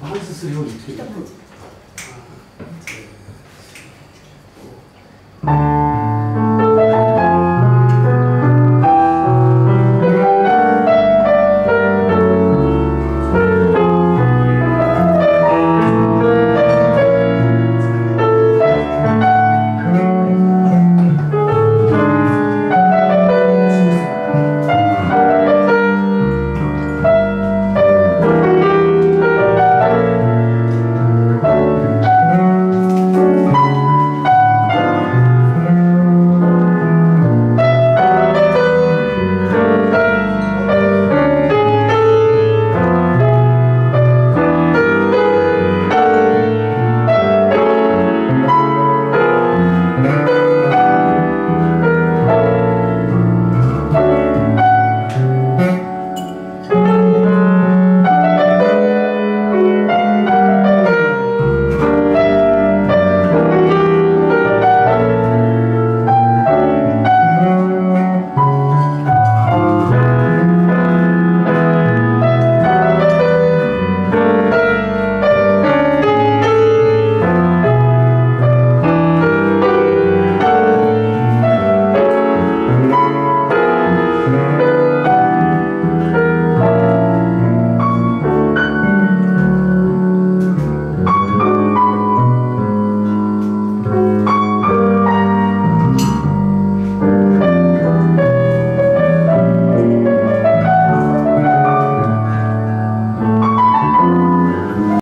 バランスするようにて